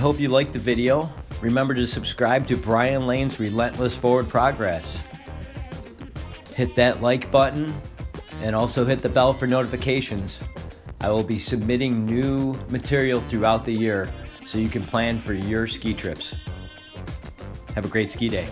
hope you liked the video. Remember to subscribe to Brian Lane's Relentless Forward Progress. Hit that like button and also hit the bell for notifications. I will be submitting new material throughout the year so you can plan for your ski trips. Have a great ski day.